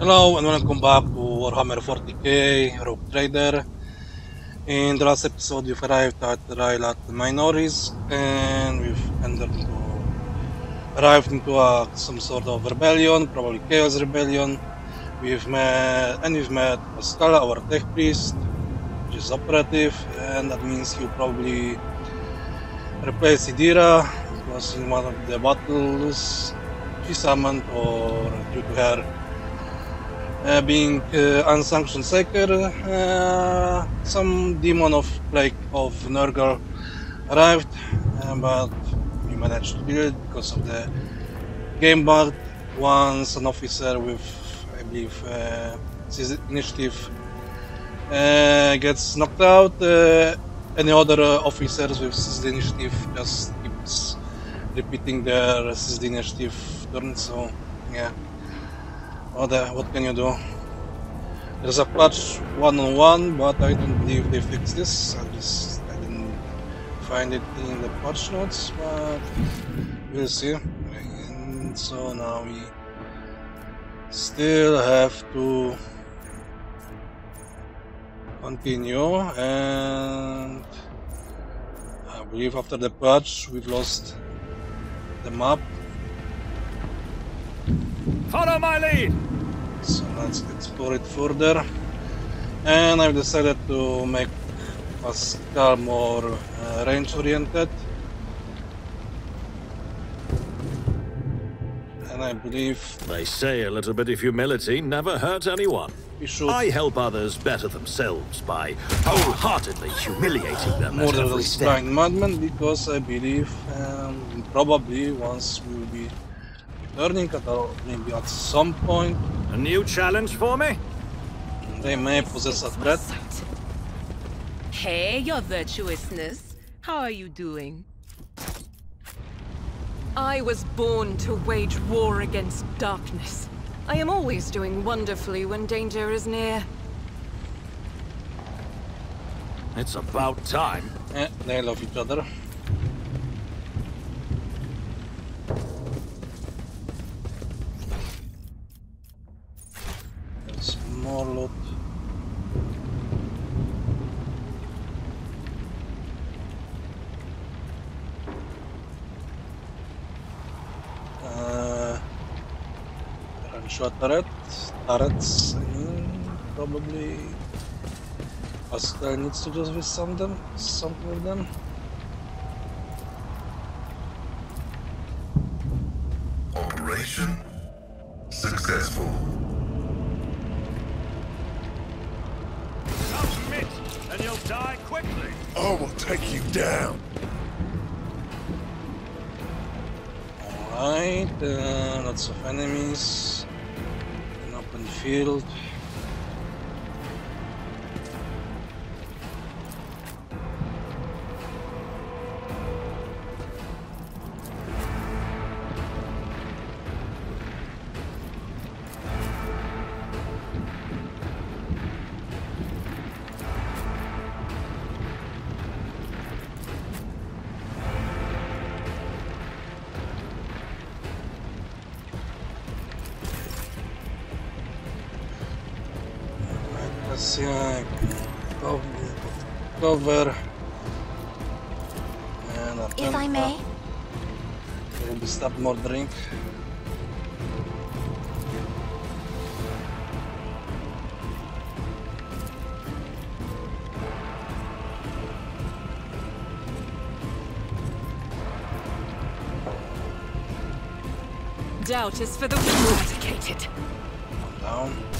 Hello and welcome back to Warhammer 40k Rogue Trader. In the last episode we've arrived at Rykad Minoris and we've entered into arrived into a, some sort of rebellion, probably Chaos Rebellion. We've met and we've met Pasqal, our tech priest, which is operative, and that means he'll probably replace Idira because in one of the battles she summoned or due to her uh, being uh, unsanctioned seeker, uh, some demon of plague of Nurgle arrived, uh, but we managed to kill it because of the game bug. Once an officer with, I believe, uh, initiative uh, gets knocked out, any other officers with seized initiative just keeps repeating their initiative turn. So, yeah. Uh, what can you do? There's a patch one on one, but I don't believe they fixed this. I just I didn't find it in the patch notes, but we'll see. And so now we still have to continue, and I believe after the patch we've lost the map. Follow my lead! So let's explore it further. And I've decided to make Pasqal more uh, range oriented. And I believe They say a little bit of humility never hurts anyone. I help others better themselves by wholeheartedly humiliating them at murder every this step. blind madman because I believe um, probably once we will be returning at our, maybe at some point A new challenge for me? they may possess a threat. Hey, your virtuousness. How are you doing? I was born to wage war against darkness. I am always doing wonderfully when danger is near. It's about time. Eh, they love each other. Rancho turret, turrets, eh, I mean, probably Pasqal needs to do with some them, something with them. Let's see, cover, cover. And a If I temper. may, Maybe stop more drink. Doubt is for the eradicated. Down.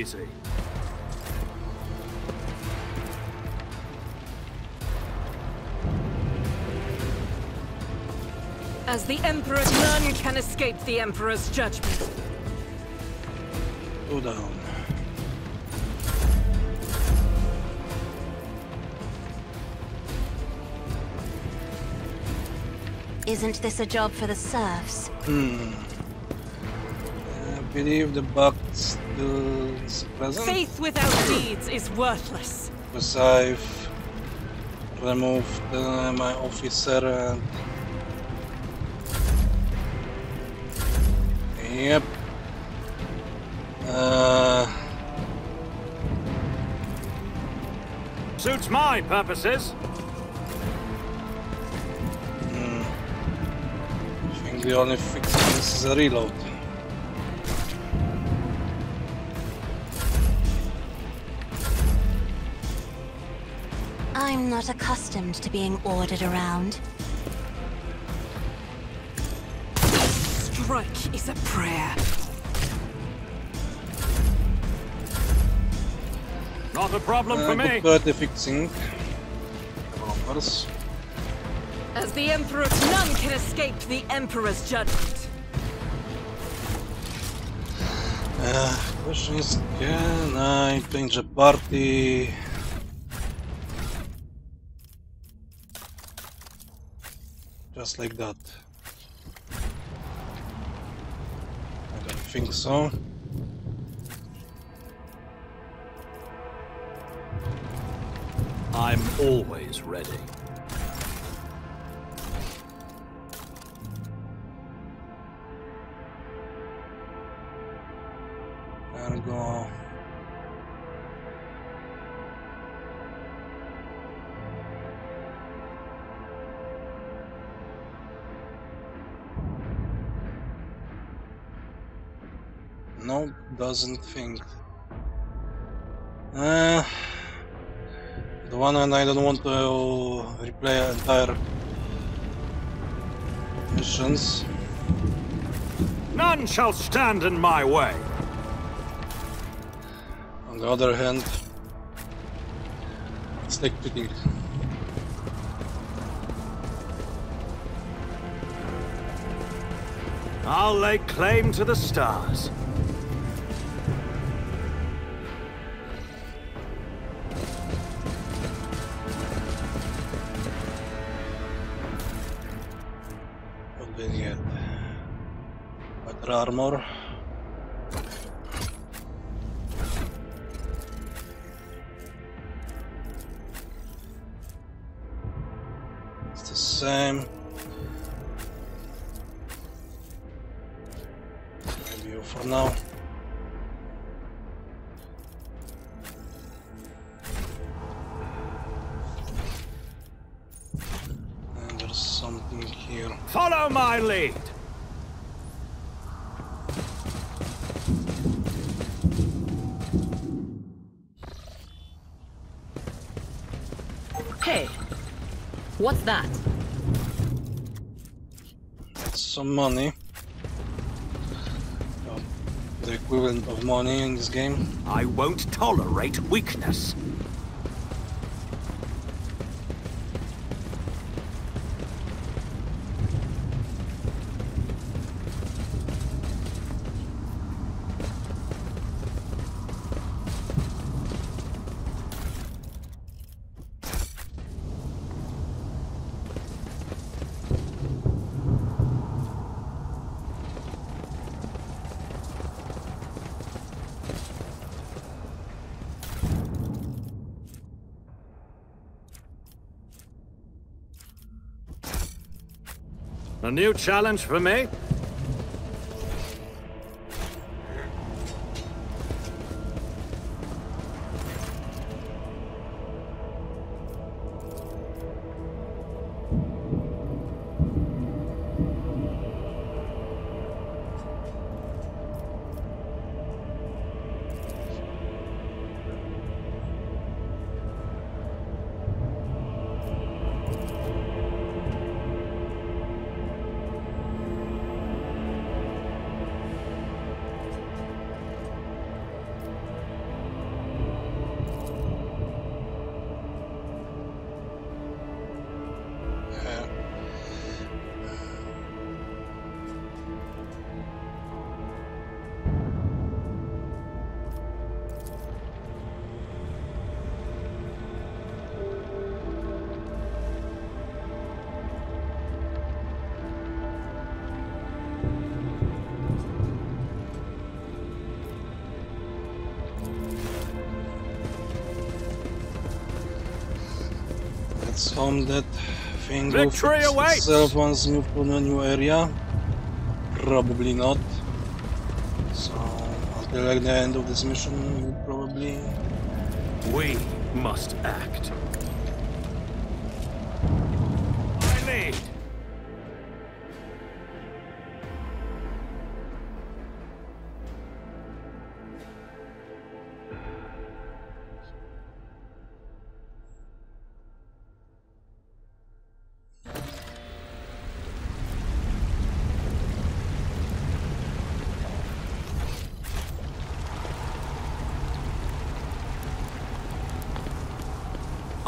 Easy. As the Emperor, none can escape the Emperor's judgment. Two down. isn't this a job for the serfs? Hmm. I believe the bugs still present. Faith without deeds is worthless. Because I've removed uh, my officer and... Yep. Uh, Suits my purposes. I think the only fix this is a reload. Not accustomed to being ordered around. Strike is a prayer. Not a problem Uh, for me. good birthday fixing. Developers. As the Emperor, none can escape the Emperor's judgment. Uh, question is, can I change the party? Just like that. I don't think so. I'm always ready. Doesn't think. Uh, the one and I don't want to replay entire missions. None shall stand in my way. On the other hand, like cheating. I'll lay claim to the stars. Armor. It's the same. Money. The equivalent of money in this game. I won't tolerate weakness. A new challenge for me? Victory will fix awaits! itself once we move to a new area. Probably not. So until like the end of this mission, probably We must act.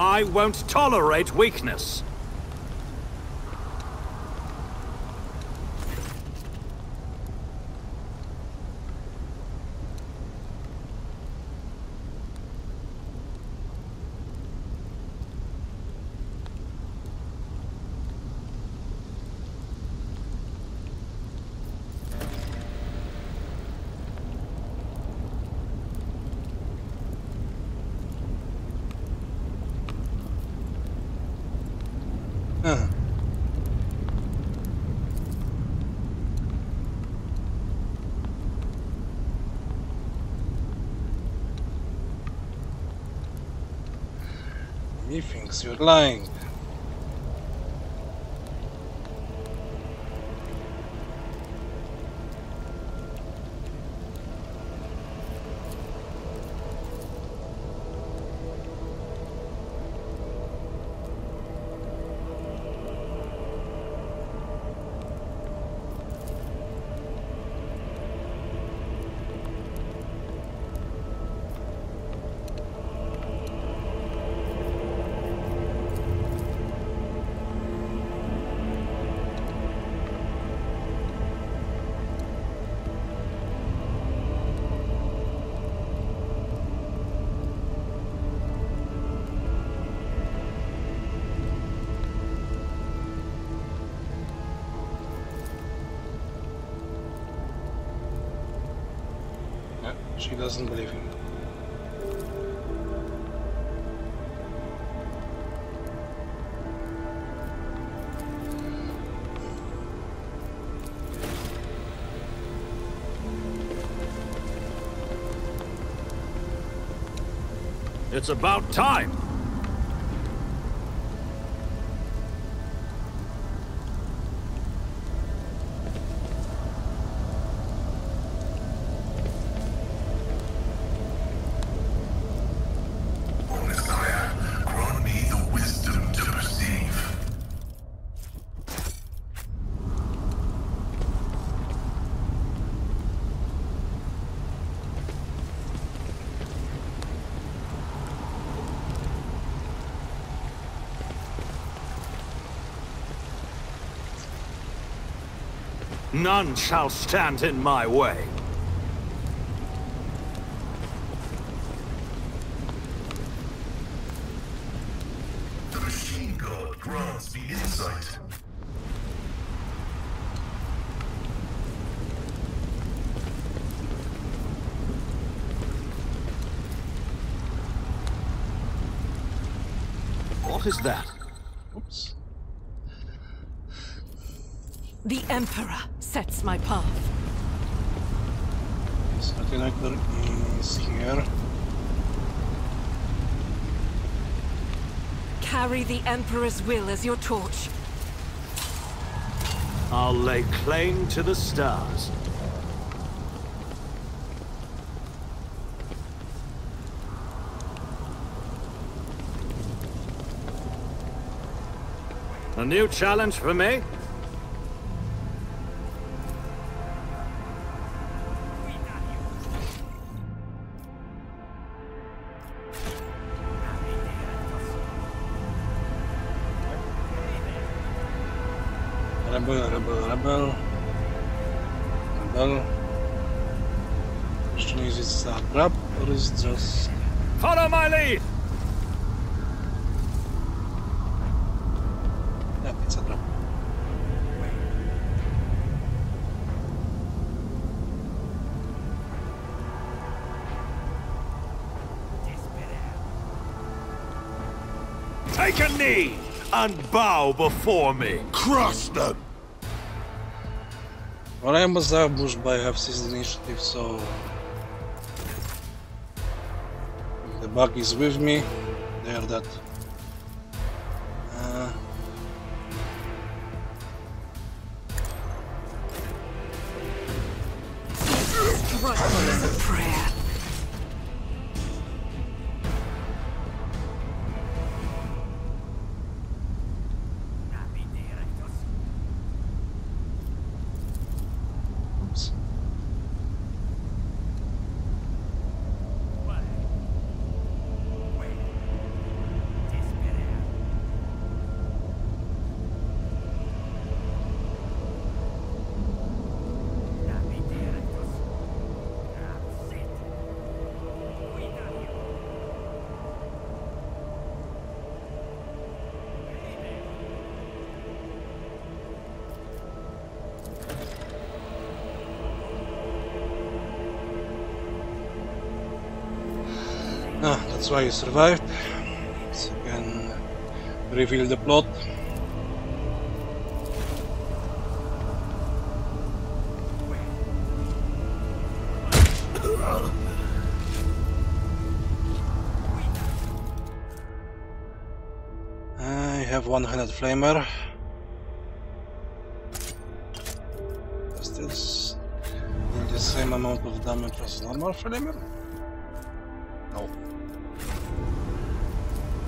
I won't tolerate weakness. You're lying. She doesn't believe him. It's about time. None shall stand in my way. The machine god grants me insight. What is that? Oops. The Emperor sets my path. Satelliter is here. Carry the Emperor's will as your torch. I'll lay claim to the stars. A new challenge for me? It just... Follow my lead! Take a knee and bow before me. Crush them! Well, I almost ambushed by half season initiative, so bug is with me. They are that's why you survived. So you can reveal the plot. I have one-handed flamer. Does this deal the same amount of damage as normal flamer?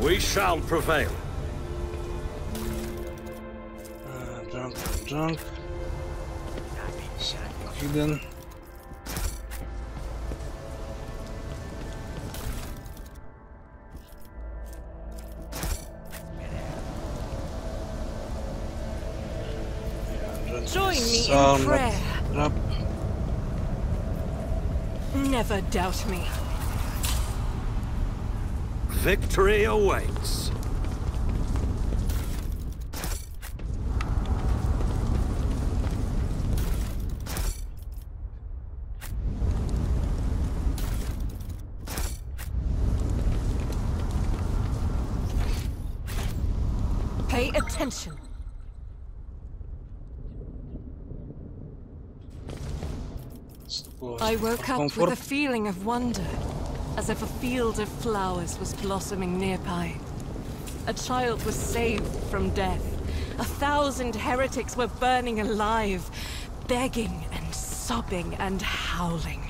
We shall prevail. Uh, junk, junk. Hidden. Join me in prayer. Drop. Never doubt me. Victory awaits. Pay attention. I woke up with a feeling of wonder, as if a field of flowers was blossoming nearby. A child was saved from death. A thousand heretics were burning alive, begging and sobbing and howling.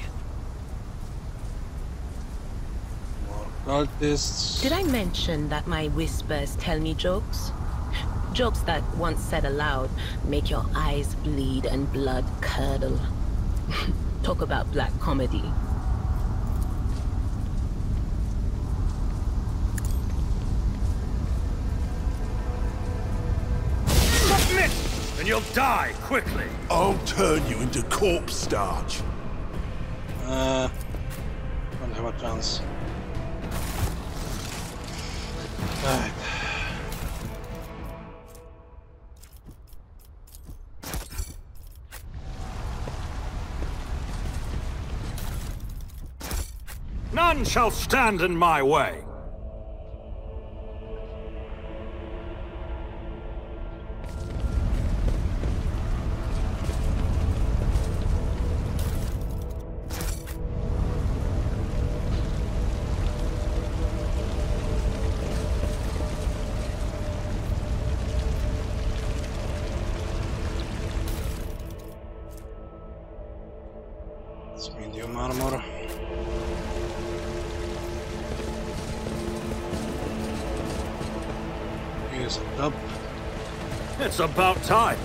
More cultists. Did I mention that my whispers tell me jokes? Jokes that, once said aloud, make your eyes bleed and blood curdle. Talk about black comedy. And you'll die quickly. I'll turn you into corpse starch. Uh, don't have a chance. Right. None shall stand in my way. It's medium armor. Here's a drop. It's about time.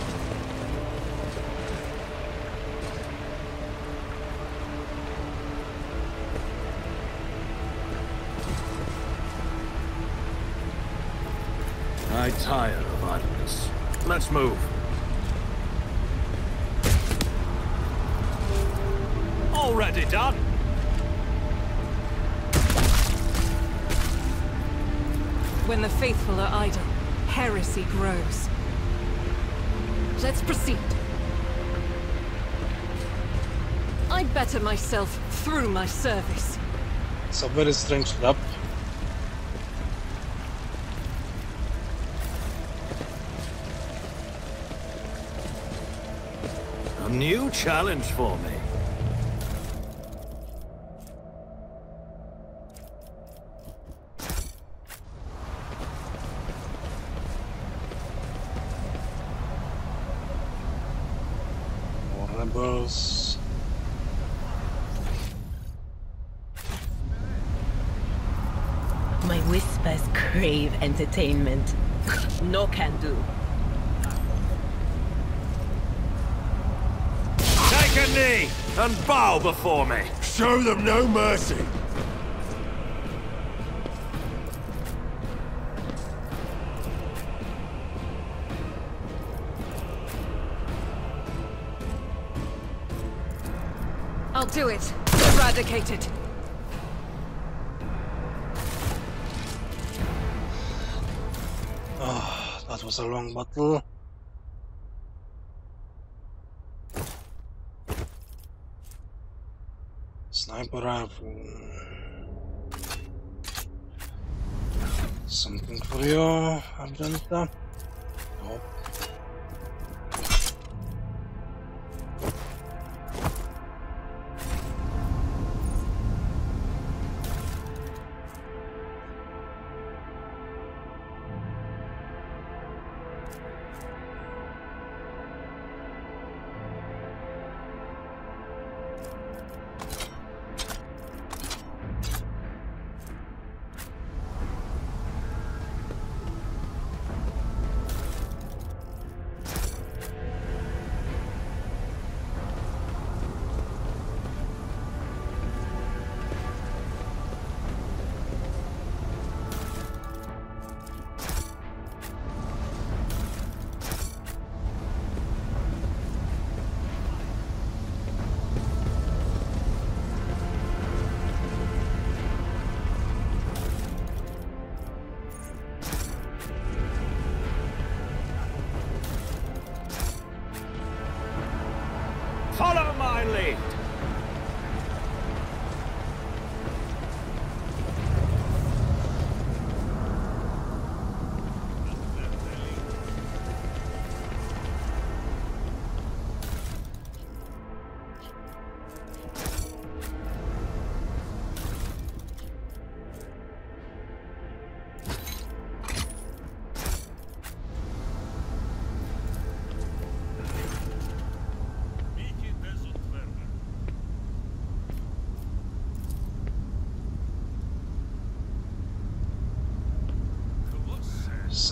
I tire of idleness. Let's move. already done. When the faithful are idle, heresy grows. Let's proceed. I better myself through my service. Somewhere very strange up. A new challenge for me. Entertainment. no can do. Take a knee and bow before me. Show them no mercy. I'll do it. Eradicate was a long battle. Sniper rifle. Something for you, Argenta? Nope.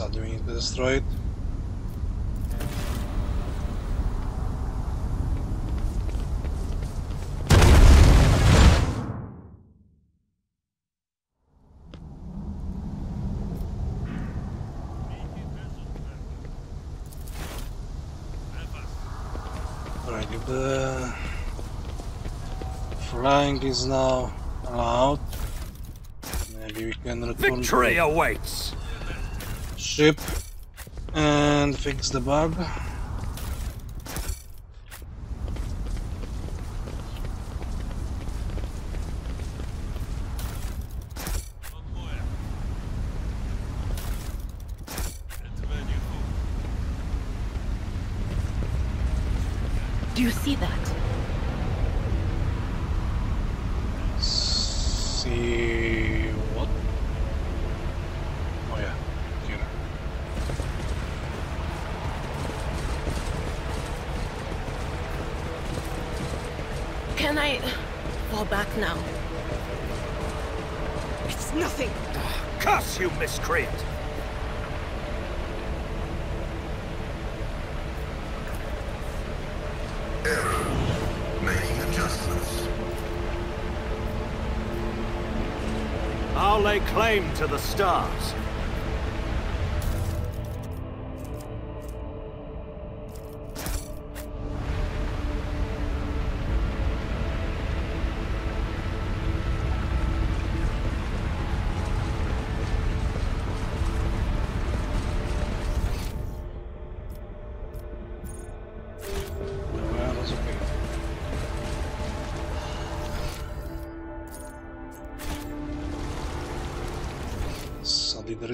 Do we need to destroy it? Alright, if the flying is now allowed, maybe we can return Victory to awaits. Ship and fix the bug. Curse you, miscreant! Error. Making adjustments. I'll lay claim to the stars.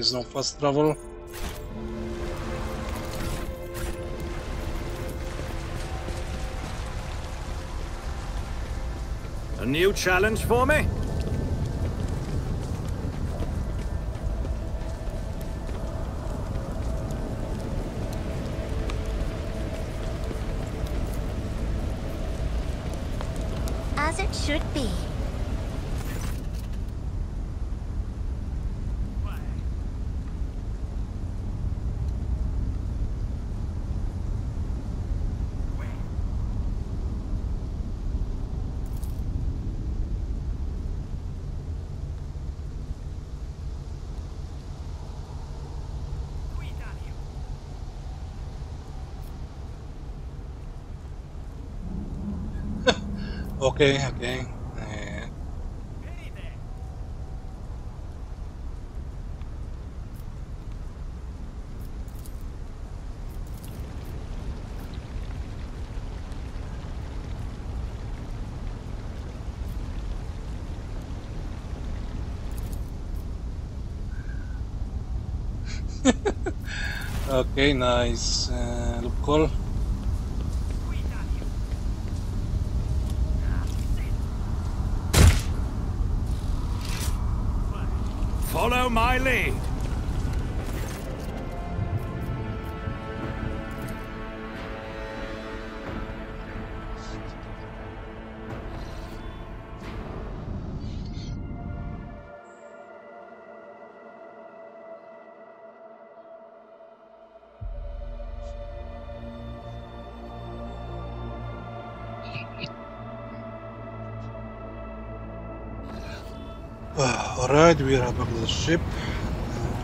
is no fast travel. A new challenge for me? Okay, okay. Uh, okay, nice. Uh, look cool. Follow my lead. Alright, we are to the ship.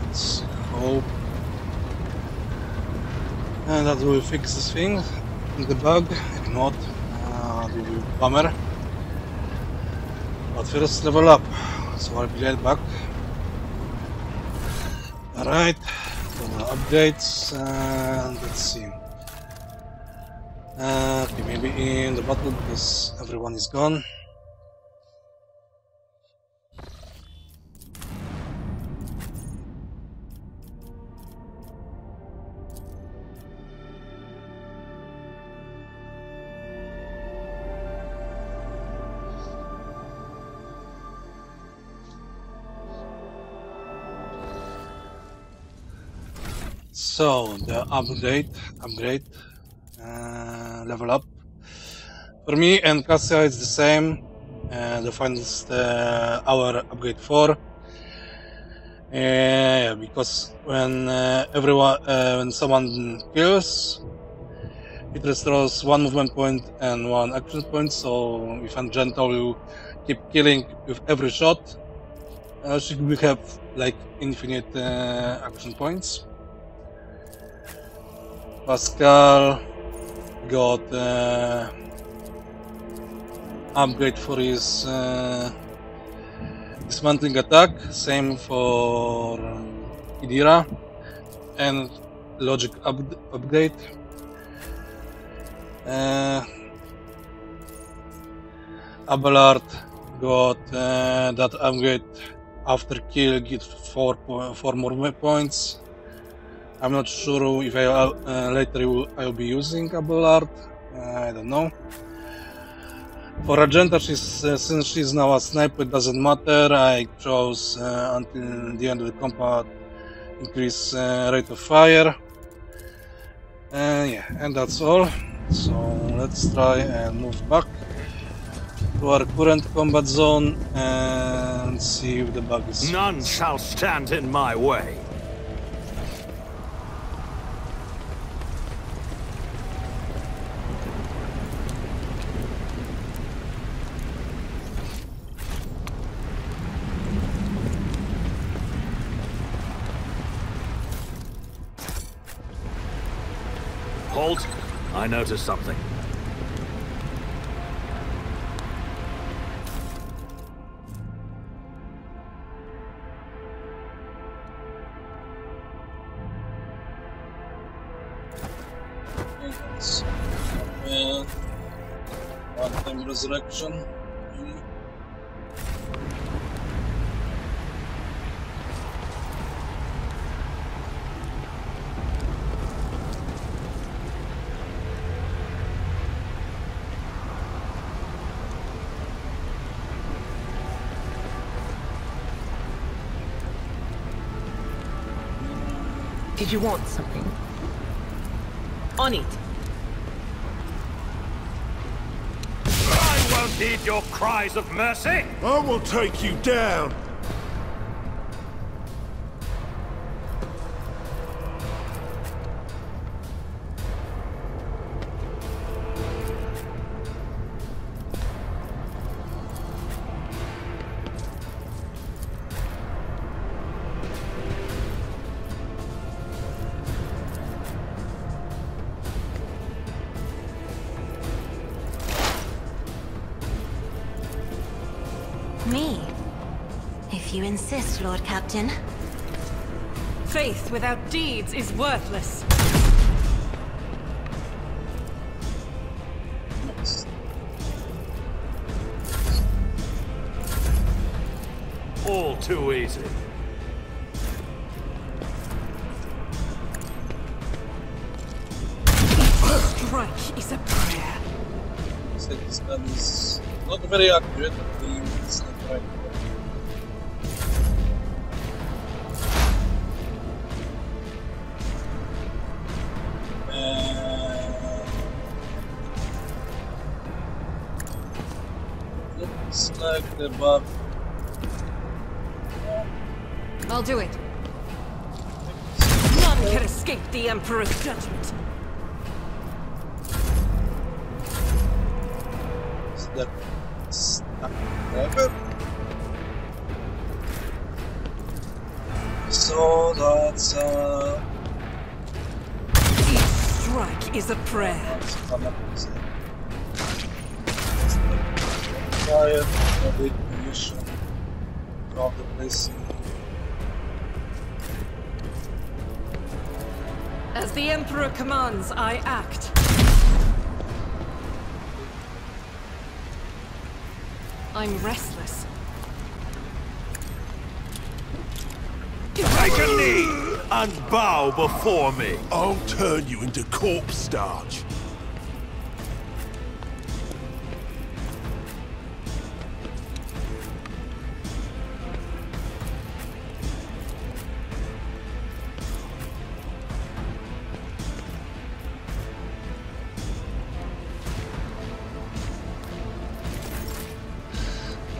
Let's hope. And that will fix this thing, the bug. If not, uh, will be bummer. But first, level up. So I'll be right back. Alright, so updates, and let's see. Uh, okay, maybe in the battle because everyone is gone. So the upgrade, upgrade, uh, level up. For me and Cassia it's the same. Uh, the final the, our upgrade four. Uh, because when uh, everyone, uh, when someone kills, it restores one movement point and one action point. So if I'm keep killing with every shot. Uh, she will have like infinite uh, action points. Pasqal got uh, upgrade for his uh, dismantling attack, same for Idira, and logic up upgrade. Uh, Abelard got uh, that upgrade after kill, get four, po- four more points. I'm not sure if I uh, later will, I'll be using Abelard. Uh, I don't know. For Argenta, she's, uh, since she's now a sniper, it doesn't matter. I chose uh, until the end of the combat increase uh, rate of fire. Uh, yeah, and that's all. So let's try and move back to our current combat zone and see if the bug is. None shall stand in my way. Halt! I noticed something. So, one time resurrection. Did you want something? On it. I won't heed your cries of mercy! I will take you down. If you Lord Captain. Faith without deeds is worthless. All too easy. Strike is a prayer. So this gun the buff I'll do it. None can escape the Emperor's judgment. stuck forever. So that's uh Each strike is a prayer. That's come up with it. Fire, public mission, of the blessing. As the Emperor commands, I act. I'm restless. Take a knee and bow before me. I'll turn you into corpse starch.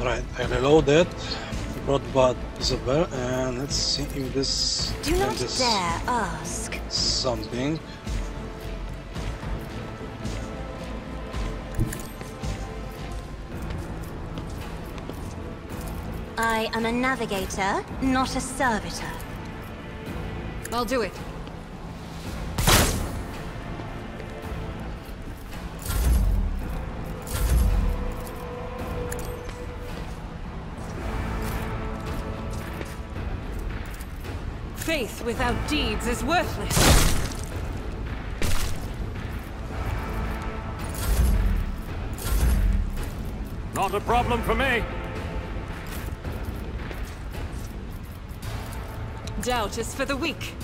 Right, I reloaded, brought back Isabel, and let's see if this Do not changes dare ask. something. I am a navigator, not a servitor. I'll do it. Faith without deeds is worthless. Not a problem for me. Doubt is for the weak.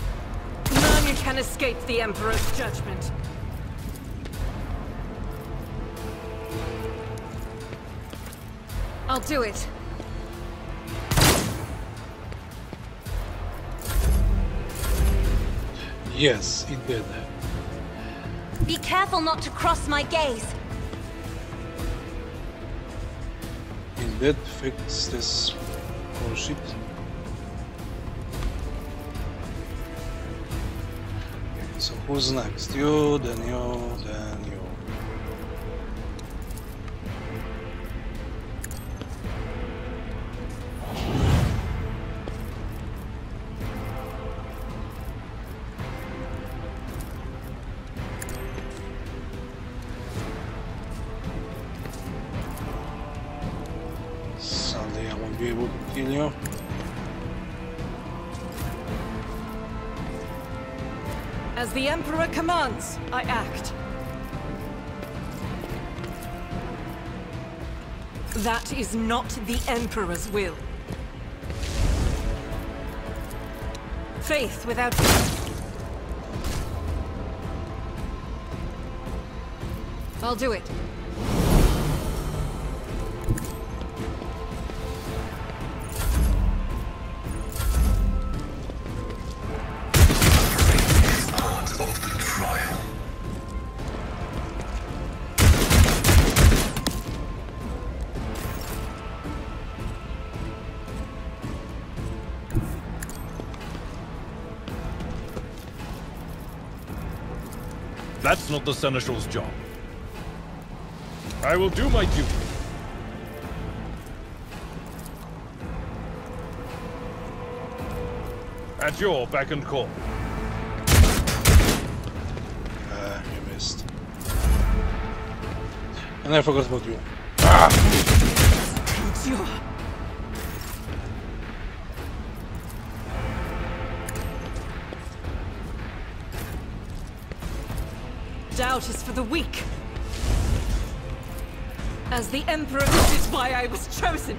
None can escape the Emperor's judgment. I'll do it. Yes, it did. Be careful not to cross my gaze. It did fix this bullshit. Okay, so who's next? You, then you, then you. Be able to. As the Emperor commands, I act. That is not the Emperor's will. Faith without... I'll do it. That's not the Seneschal's job. I will do my duty. At your beck and call. Uh, you missed. And I forgot about you. Endure. Doubt is for the weak. As the Emperor, this is why I was chosen.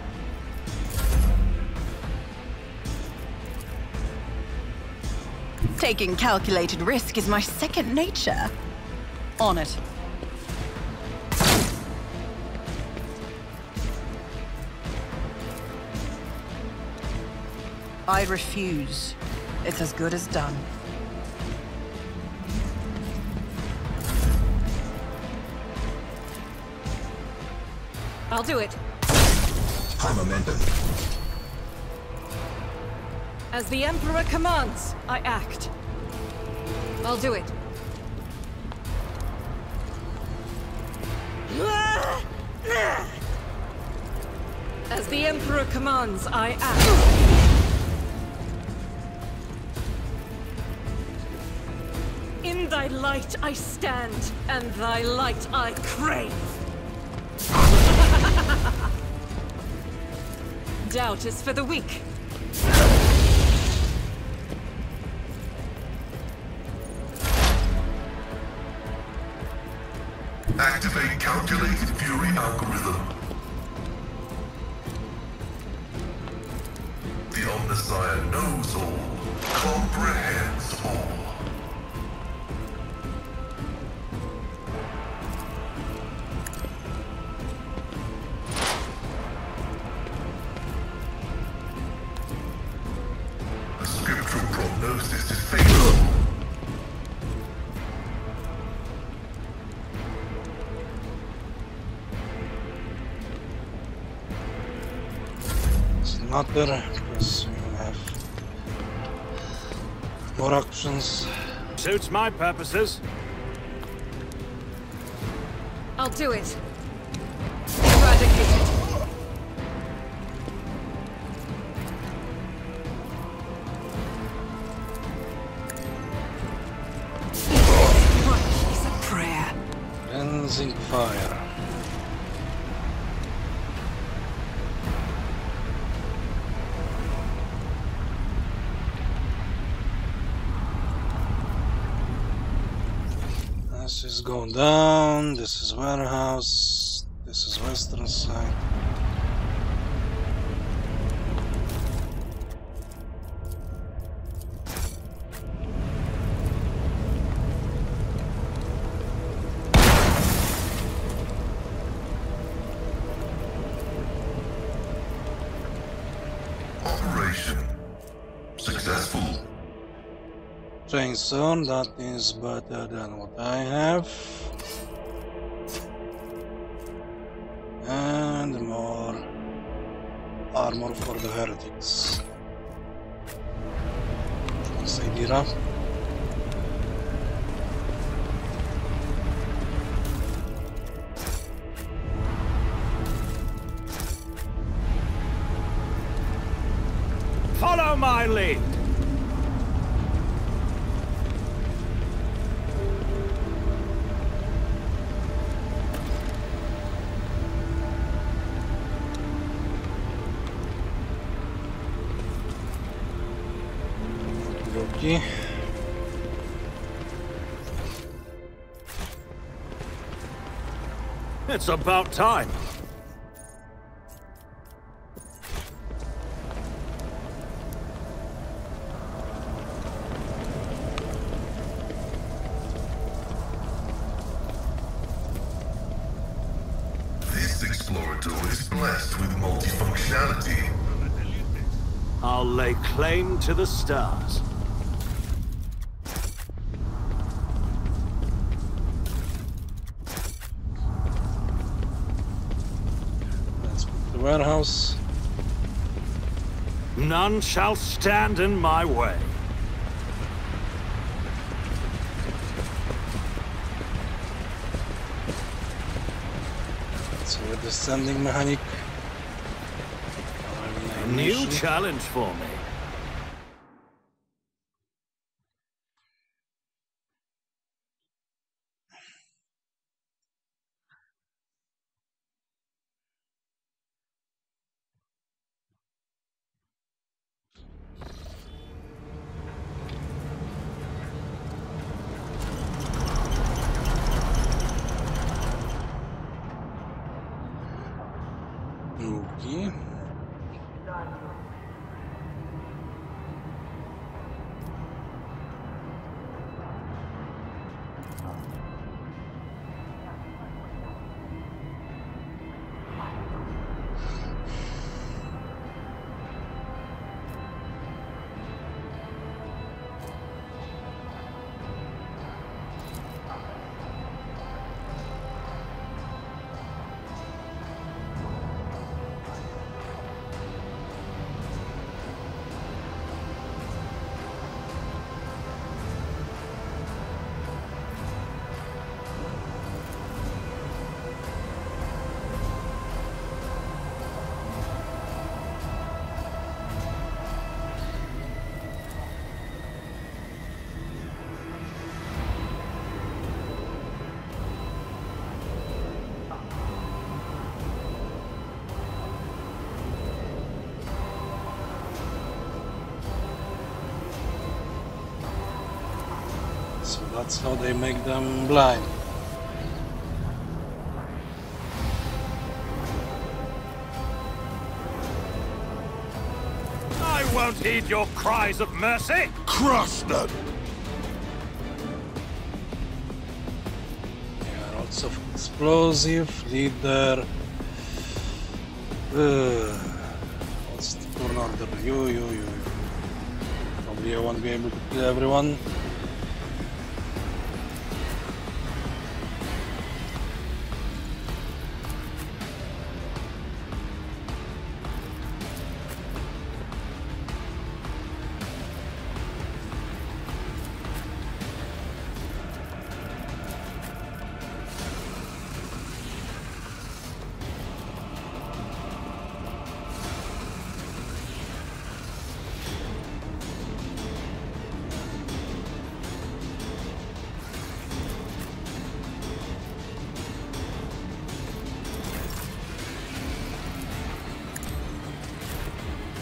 Taking calculated risk is my second nature. On it. I refuse. It's as good as done. I'll do it. High momentum. As the Emperor commands, I act. I'll do it. As the Emperor commands, I act. In thy light I stand, and thy light I crave. Doubt is for the weak. Activate calculated fury algorithm. Not better because we have more options. Suits my purposes. I'll do it. Eradicate it. What is a prayer? Cleansing fire. This is going down, this is warehouse, this is western side. Chainsaw, that is better than what I have. And more armor for the heretics. Saidira. Follow It's about time. This Explorator is blessed with multifunctionality. I'll lay claim to the stars. none shall stand in my way. So we're descending Mahanik. A new challenge for me. That's how they make them blind. I won't heed your cries of mercy. Crush them! They are also explosive, leader. Uh, what's the turn order? You, you, you, you. Probably I won't be able to kill everyone.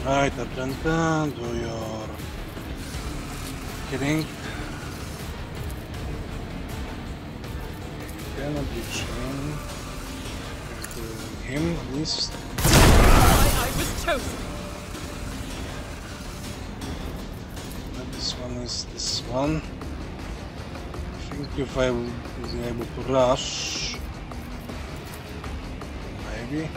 Right, Argenta, do your killing. Cannot reach him. To him at least. I, I was chosen. And This one is this one. I think if I will be able to rush, maybe.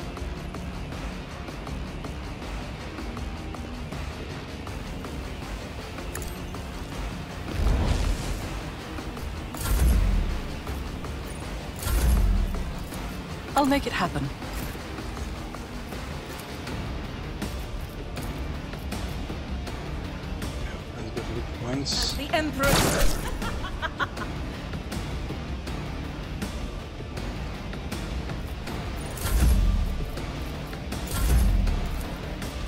Make it happen. And get hit points. The Emperor.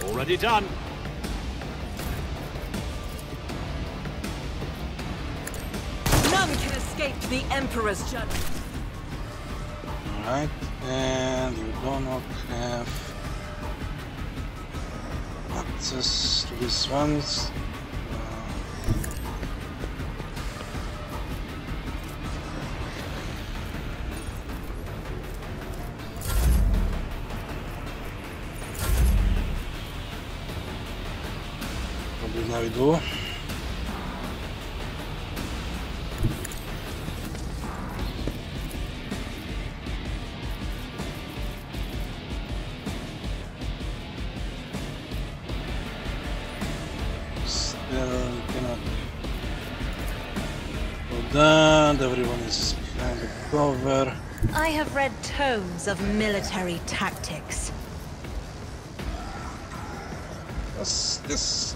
Already done. None can escape the Emperor's judgment. Alright, and you do not have access to these ones. Uh, now you do. everyone is handed over. I have read tomes of military tactics. What's this?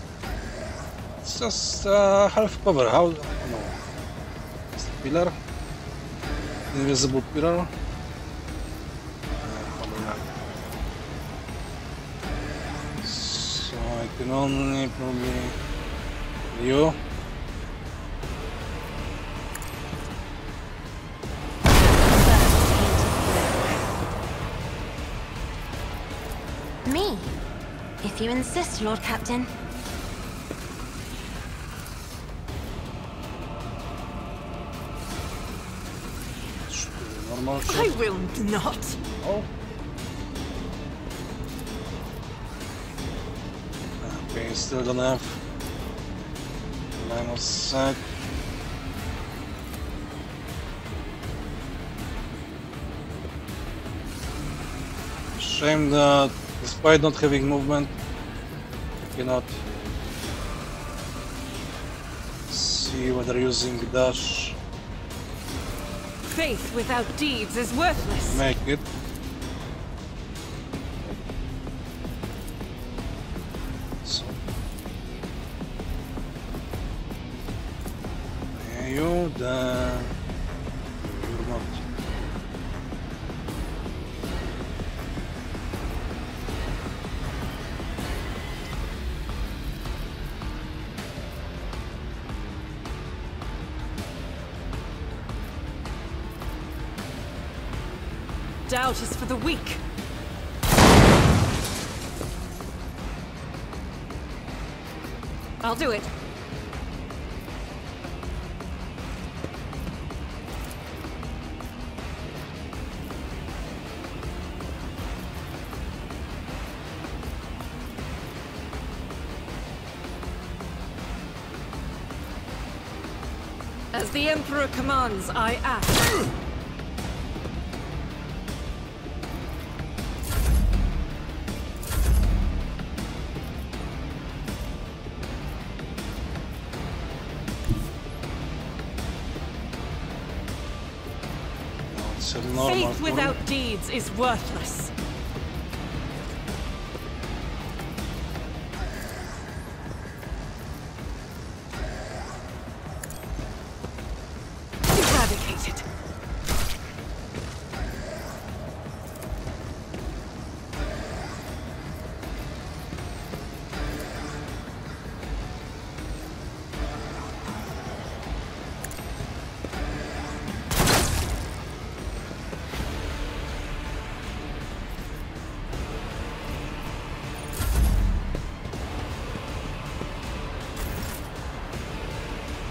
It's just uh, half cover. How? No. It's the pillar. Invisible pillar. Uh, so I can only probably you. You insist, Lord Captain. Should be normal I will not. Oh. Okay, still don't have line of sight. Shame that despite not having movement, you cannot see whether using dash Faith without deeds is worthless. make it. So. You then Doubt is for the weak. I'll do it. As the Emperor commands, I act. Is worthless.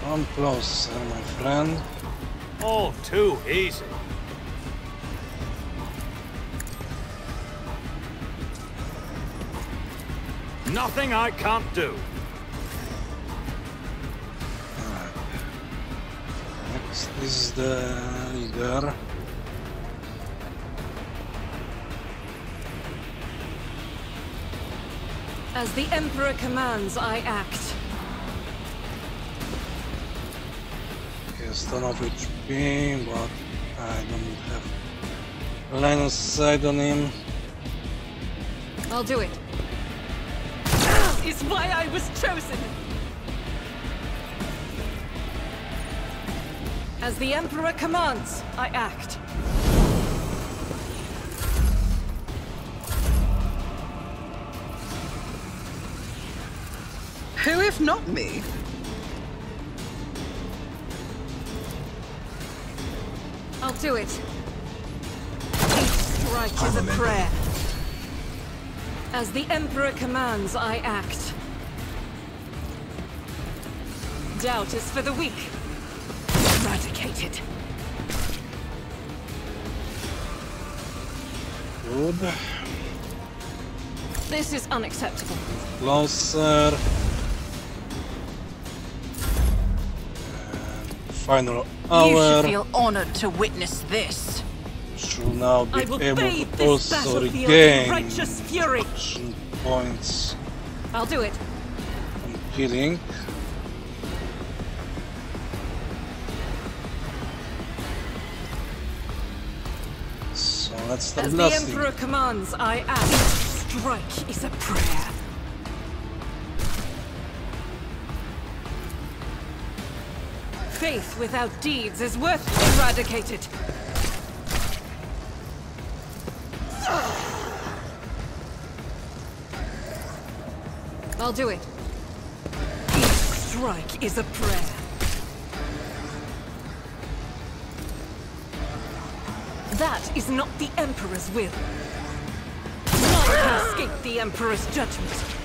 Come closer, uh, my friend. All too easy. Nothing I can't do. Next is the leader. As the Emperor commands, I act. He has ton of HP, but I don't have line of sight on him. I'll do it. Is why I was chosen. As the Emperor commands, I act. Who if not me? I'll do it. Each strike is a prayer. As the Emperor commands, I act. Doubt is for the weak. Eradicated. Good. This is unacceptable. Closer. And uh, final You should feel honored to witness this. Should now be I will able bathe to this also battlefield in regain righteous fury. points I'll do it. I'm killing. So let's start As the blasting. Emperor commands, I act. Strike is a prayer. Faith without deeds is worth eradicated. I'll do it. Each strike is a prayer. That is not the Emperor's will. None can escape the Emperor's judgment.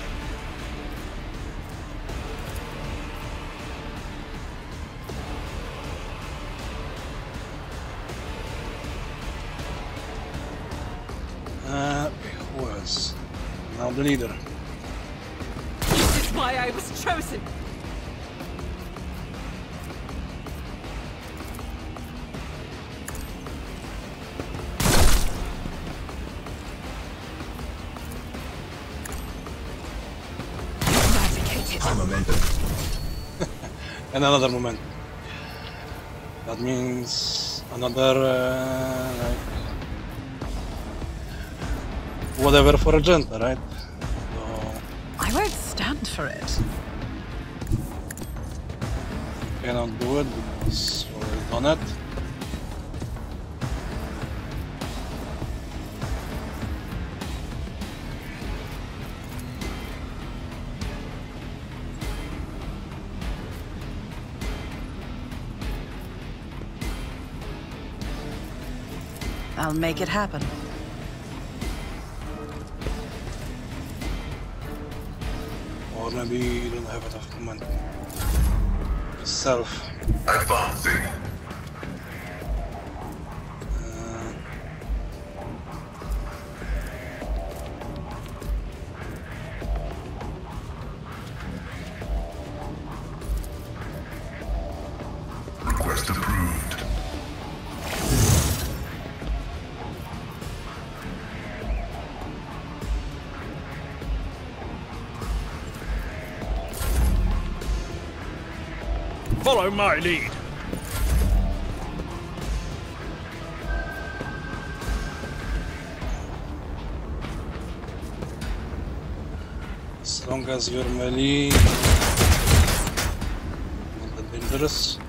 The leader. This is why I was chosen. Eradicated. and another moment. That means another uh, like whatever for Argenta, right? Cannot do it because we already done it. I'll make it happen. Or maybe you don't have enough momentum. Self. Follow my lead. as long as you're melee, not that dangerous.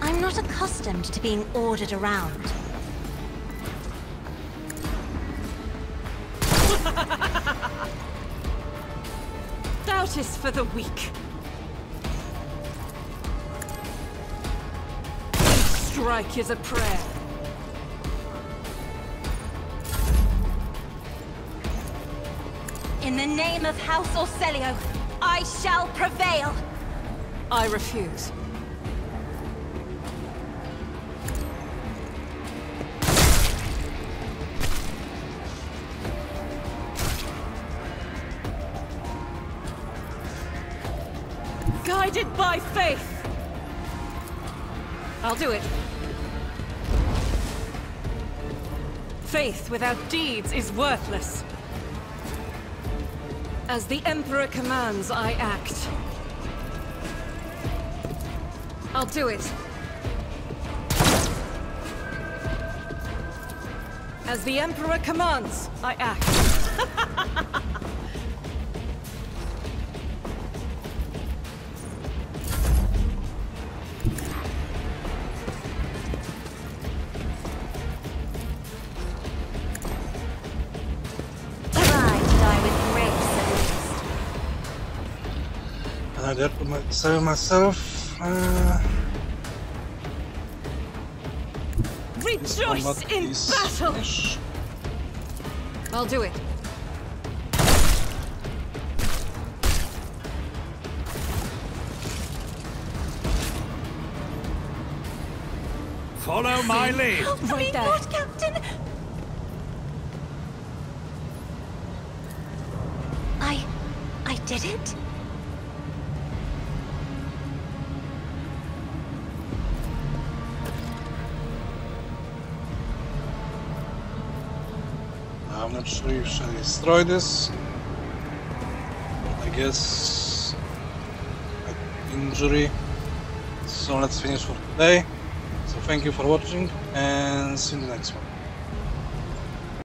I'm not accustomed to being ordered around. Doubt is for the weak. Strike is a prayer. In the name of House Orsellio, I shall prevail. I refuse. Guided by faith. I'll do it. Faith without deeds is worthless. As the Emperor commands, I act. I'll do it. As the Emperor commands, I act. I dare to my- say myself. Uh, Rejoice in battle! finished. I'll do it. Follow my lead. Help Right me, there. Lord Captain! I... I did it? Not sure shall destroy this. I guess like injury. So let's finish for today. So thank you for watching and see you in the next one.